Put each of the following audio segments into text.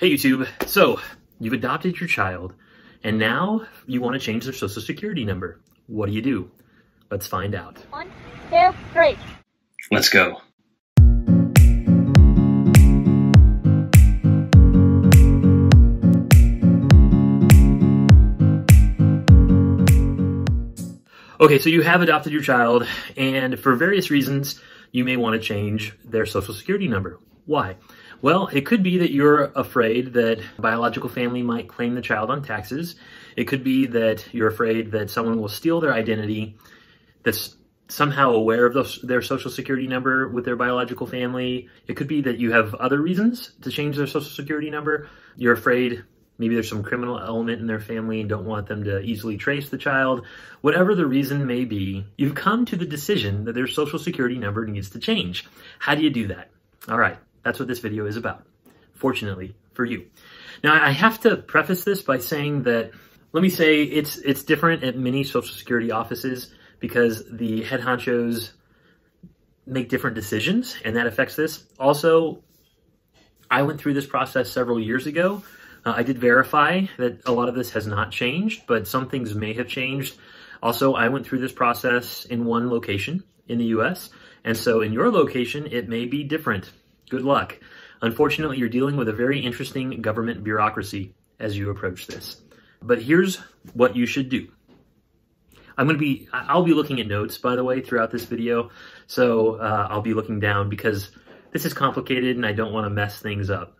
Hey YouTube, so you've adopted your child and now you want to change their social security number. What do you do? Let's find out. One, two, three. Let's go. Okay, so you have adopted your child, and for various reasons, you may want to change their social security number. Why? Well, it could be that you're afraid that biological family might claim the child on taxes. It could be that you're afraid that someone will steal their identity that's somehow aware of those, their social security number with their biological family. It could be that you have other reasons to change their social security number. You're afraid maybe there's some criminal element in their family and don't want them to easily trace the child. Whatever the reason may be, you've come to the decision that their social security number needs to change. How do you do that? All right. That's what this video is about, fortunately for you. Now, I have to preface this by saying that, let me say it's, it's different at many Social Security offices because the head honchos make different decisions and that affects this. Also, I went through this process several years ago. Uh, I did verify that a lot of this has not changed, but some things may have changed. Also, I went through this process in one location in the US, and so in your location, it may be different. Good luck. Unfortunately, you're dealing with a very interesting government bureaucracy as you approach this. But here's what you should do. I'm going to be, I'll be looking at notes, by the way, throughout this video. So uh, I'll be looking down because this is complicated and I don't want to mess things up.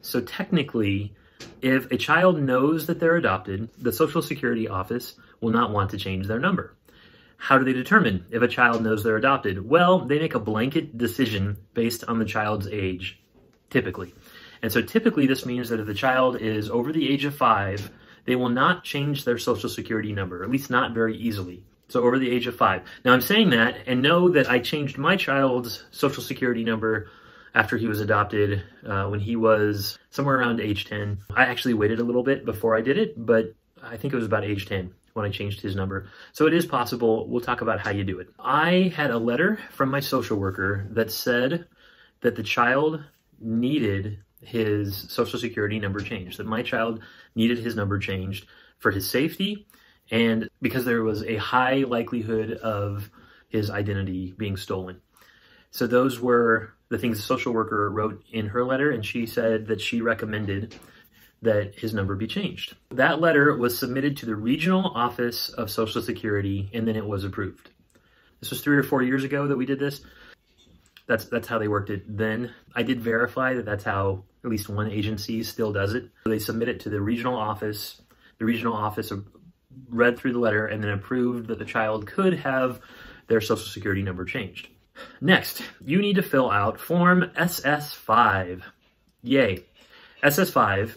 So technically, if a child knows that they're adopted, the Social Security office will not want to change their number. How do they determine if a child knows they're adopted? Well, they make a blanket decision based on the child's age, typically. And so typically this means that if the child is over the age of five, they will not change their social security number, at least not very easily. So over the age of five. Now I'm saying that and know that I changed my child's social security number after he was adopted uh, when he was somewhere around age 10. I actually waited a little bit before I did it, but I think it was about age 10 when I changed his number. So it is possible. We'll talk about how you do it. I had a letter from my social worker that said that the child needed his social security number changed, that my child needed his number changed for his safety and because there was a high likelihood of his identity being stolen. So those were the things the social worker wrote in her letter, and she said that she recommended that his number be changed. That letter was submitted to the Regional Office of Social Security and then it was approved. This was three or four years ago that we did this. That's, that's how they worked it then. I did verify that that's how at least one agency still does it. So they submit it to the regional office. The regional office read through the letter and then approved that the child could have their social security number changed. Next, you need to fill out Form SS5. Yay. SS5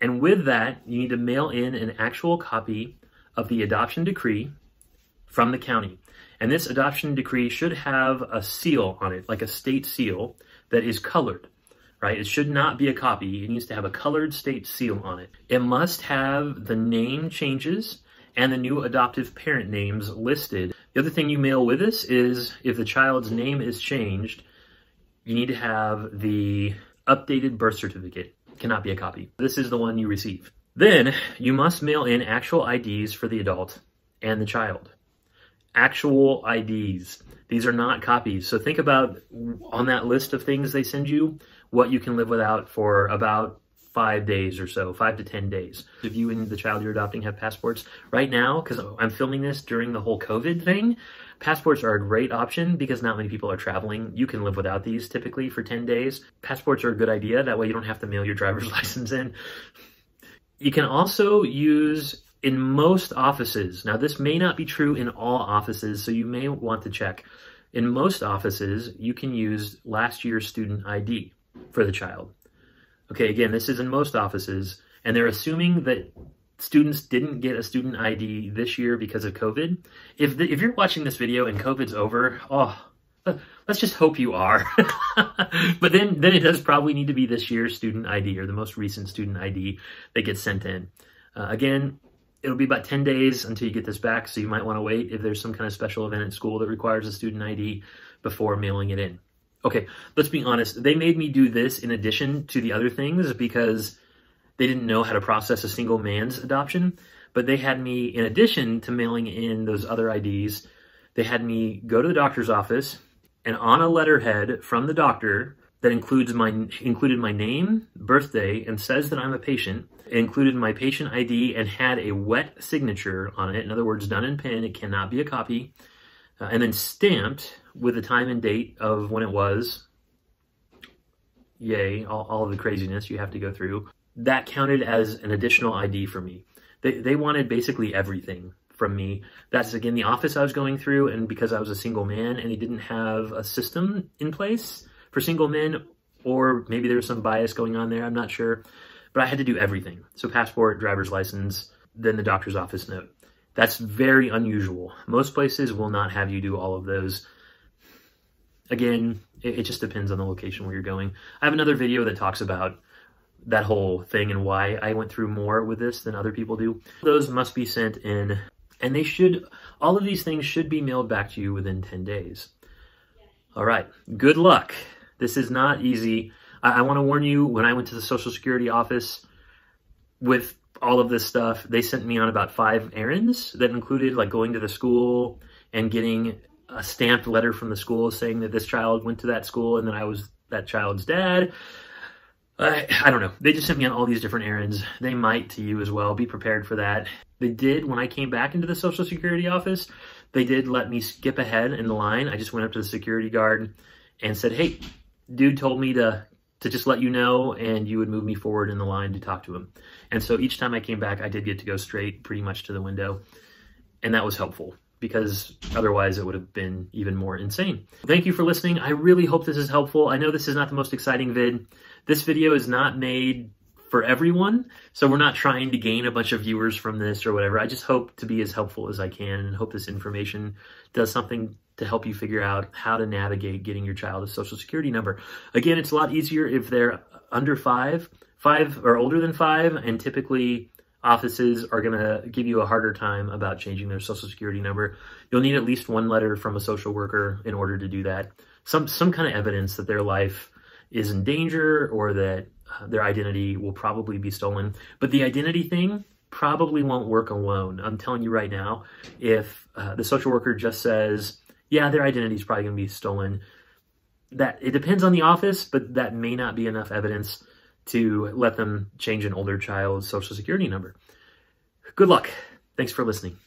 and with that, you need to mail in an actual copy of the adoption decree from the county. And this adoption decree should have a seal on it, like a state seal that is colored, right? It should not be a copy. It needs to have a colored state seal on it. It must have the name changes and the new adoptive parent names listed. The other thing you mail with this is if the child's name is changed, you need to have the updated birth certificate cannot be a copy. This is the one you receive. Then you must mail in actual IDs for the adult and the child. Actual IDs. These are not copies. So think about on that list of things they send you, what you can live without for about five days or so, five to 10 days. If you and the child you're adopting have passports, right now, because oh. I'm filming this during the whole COVID thing, passports are a great option because not many people are traveling. You can live without these typically for 10 days. Passports are a good idea. That way you don't have to mail your driver's license in. You can also use in most offices, now this may not be true in all offices, so you may want to check. In most offices, you can use last year's student ID for the child. Okay, again, this is in most offices, and they're assuming that students didn't get a student ID this year because of COVID. If, the, if you're watching this video and COVID's over, oh, let's just hope you are. but then, then it does probably need to be this year's student ID or the most recent student ID that gets sent in. Uh, again, it'll be about 10 days until you get this back, so you might want to wait if there's some kind of special event at school that requires a student ID before mailing it in. Okay, let's be honest. They made me do this in addition to the other things because they didn't know how to process a single man's adoption. But they had me, in addition to mailing in those other IDs, they had me go to the doctor's office and on a letterhead from the doctor that includes my included my name, birthday, and says that I'm a patient. It included my patient ID and had a wet signature on it. In other words, done in pen. It cannot be a copy. Uh, and then stamped with the time and date of when it was. Yay, all, all of the craziness you have to go through. That counted as an additional ID for me. They, they wanted basically everything from me. That's again the office I was going through, and because I was a single man and he didn't have a system in place for single men, or maybe there was some bias going on there, I'm not sure. But I had to do everything. So passport, driver's license, then the doctor's office note. That's very unusual. Most places will not have you do all of those. Again, it, it just depends on the location where you're going. I have another video that talks about that whole thing and why I went through more with this than other people do. Those must be sent in, and they should, all of these things should be mailed back to you within 10 days. All right, good luck. This is not easy. I, I want to warn you, when I went to the Social Security office with all of this stuff, they sent me on about five errands that included like going to the school and getting a stamped letter from the school saying that this child went to that school and that I was that child's dad. I, I don't know. They just sent me on all these different errands. They might to you as well. Be prepared for that. They did, when I came back into the Social Security office, they did let me skip ahead in the line. I just went up to the security guard and said, hey, dude told me to to just let you know and you would move me forward in the line to talk to him. And so each time I came back, I did get to go straight pretty much to the window. And that was helpful because otherwise it would have been even more insane. Thank you for listening. I really hope this is helpful. I know this is not the most exciting vid. This video is not made for everyone, so we're not trying to gain a bunch of viewers from this or whatever. I just hope to be as helpful as I can and hope this information does something to help you figure out how to navigate getting your child a social security number. Again, it's a lot easier if they're under five, five or older than five, and typically offices are going to give you a harder time about changing their social security number. You'll need at least one letter from a social worker in order to do that. Some some kind of evidence that their life is in danger or that uh, their identity will probably be stolen. But the identity thing probably won't work alone. I'm telling you right now, if uh, the social worker just says, yeah, their identity is probably going to be stolen. That it depends on the office, but that may not be enough evidence to let them change an older child's social security number. Good luck. Thanks for listening.